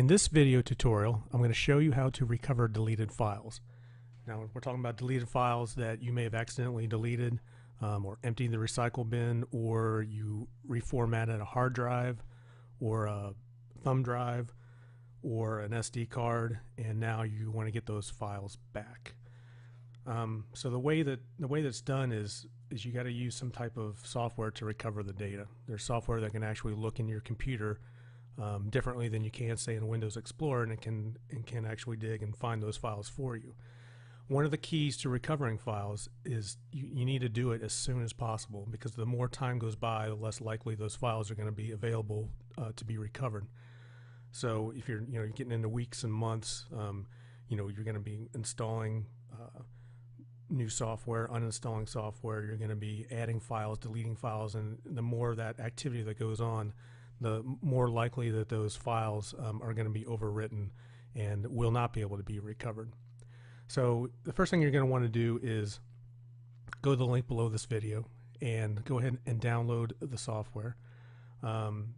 In this video tutorial, I'm going to show you how to recover deleted files. Now, we're talking about deleted files that you may have accidentally deleted um, or emptied the recycle bin or you reformatted a hard drive or a thumb drive or an SD card and now you want to get those files back. Um, so the way that the way that's done is is you got to use some type of software to recover the data. There's software that can actually look in your computer um, differently than you can say in Windows Explorer, and it can and can actually dig and find those files for you. One of the keys to recovering files is you, you need to do it as soon as possible because the more time goes by, the less likely those files are going to be available uh, to be recovered. So if you're you know you're getting into weeks and months, um, you know you're going to be installing. Uh, new software, uninstalling software, you're going to be adding files, deleting files, and the more that activity that goes on, the more likely that those files um, are going to be overwritten and will not be able to be recovered. So the first thing you're going to want to do is go to the link below this video and go ahead and download the software. Um,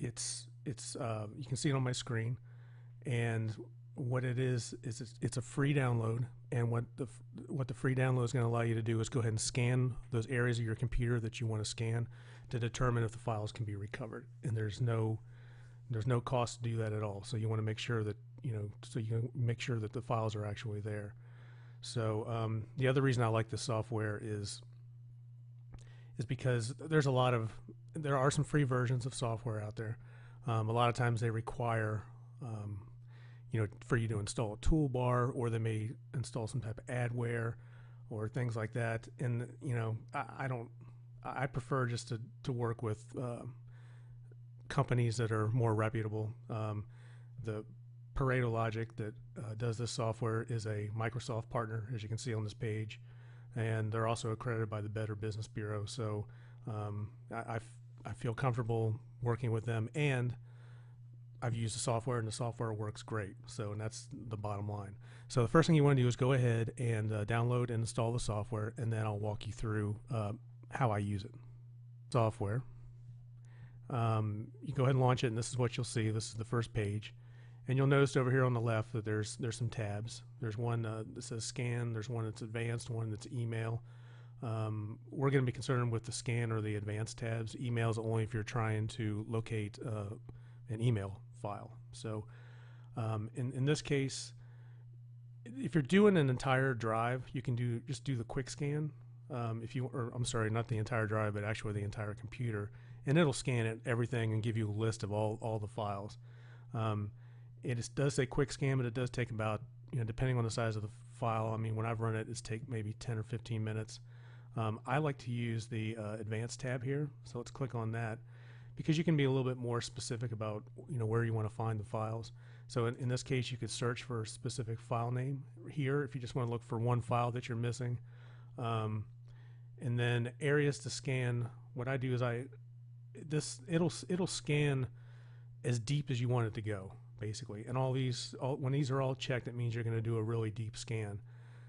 it's it's uh, you can see it on my screen, and what it is is it's, a free download. And what the what the free download is going to allow you to do is go ahead and scan those areas of your computer that you want to scan to determine if the files can be recovered. And there's no there's no cost to do that at all. So you want to make sure that you know so you make sure that the files are actually there. So um, the other reason I like this software is is because there's a lot of there are some free versions of software out there. Um, a lot of times they require um, you know for you to install a toolbar or they may install some type of adware or things like that. And you know I, I don't I prefer just to, to work with uh, companies that are more reputable. Um, the ParetoLogic that uh, does this software is a Microsoft partner, as you can see on this page, and they're also accredited by the Better Business Bureau. So um, I, I feel comfortable working with them, and I've used the software, and the software works great. So, and that's the bottom line. So, the first thing you want to do is go ahead and uh, download and install the software, and then I'll walk you through uh, how I use it. Software. Um, you go ahead and launch it, and this is what you'll see. This is the first page, and you'll notice over here on the left that there's there's some tabs. There's one uh, that says scan. There's one that's advanced. One that's email. Um, we're going to be concerned with the scan or the advanced tabs. Emails only if you're trying to locate uh, an email file. So um, in in this case, if you're doing an entire drive, you can do just do the quick scan um, if you, or I'm sorry, not the entire drive, but actually the entire computer, and it'll scan it everything and give you a list of all all the files. Um, it is, does say quick scan, but it does take about you know depending on the size of the file. I mean, when I've run it, it's take maybe 10 or 15 minutes. Um, I like to use the uh, advanced tab here, so let's click on that because you can be a little bit more specific about you know where you want to find the files. So in, in this case, you could search for a specific file name here if you just want to look for one file that you're missing. Um, and then areas to scan. What I do is I this it'll it'll scan as deep as you want it to go, basically. And all these all, when these are all checked, it means you're going to do a really deep scan.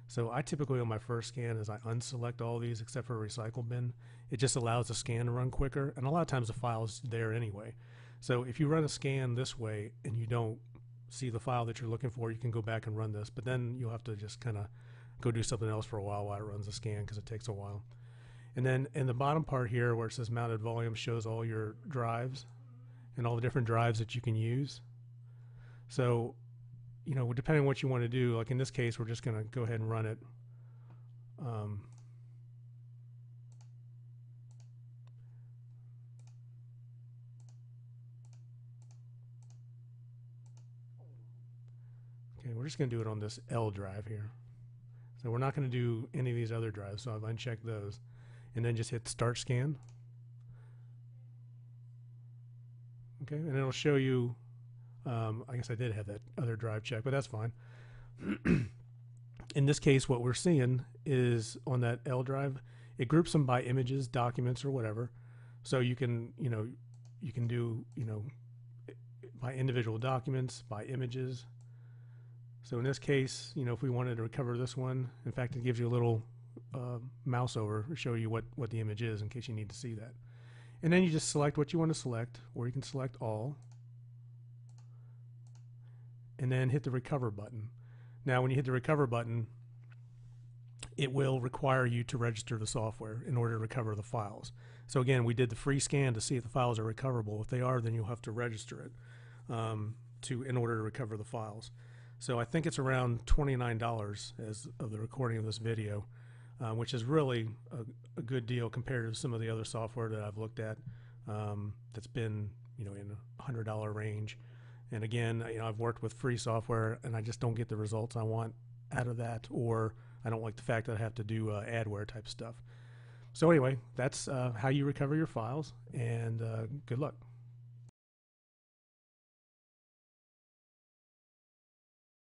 So I typically on my first scan is I unselect all these except for a recycle bin. It just allows the scan to run quicker, and a lot of times the file's there anyway. So if you run a scan this way and you don't see the file that you're looking for, you can go back and run this. But then you'll have to just kind of go do something else for a while while it runs the scan because it takes a while. And then in the bottom part here where it says mounted volume shows all your drives and all the different drives that you can use. So, you know, depending on what you want to do, like in this case, we're just going to go ahead and run it. Um, okay, we're just going to do it on this L drive here. So we're not going to do any of these other drives, so I've unchecked those and then just hit start scan. Okay, and it'll show you, um, I guess I did have that other drive check, but that's fine. In this case, what we're seeing is on that L drive, it groups them by images, documents, or whatever. So you can, you know, you can do, you know, by individual documents, by images. So in this case, you know, if we wanted to recover this one, in fact, it gives you a little uh, mouse over to show you what, what the image is in case you need to see that. And then you just select what you want to select, or you can select all. And then hit the recover button. Now, when you hit the recover button, it will require you to register the software in order to recover the files. So again, we did the free scan to see if the files are recoverable. If they are, then you'll have to register it um, to in order to recover the files. So I think it's around twenty-nine dollars as of the recording of this video, uh, which is really a, a good deal compared to some of the other software that I've looked at um, that's been you know in a hundred dollar range. And again, you know, I've worked with free software and I just don't get the results I want out of that, or I don't like the fact that I have to do uh, adware type stuff. So anyway, that's uh, how you recover your files, and uh, good luck.